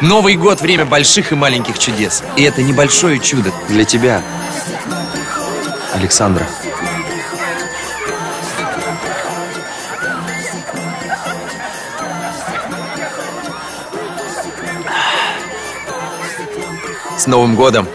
Новый год – время больших и маленьких чудес. И это небольшое чудо для тебя, Александра. С Новым годом!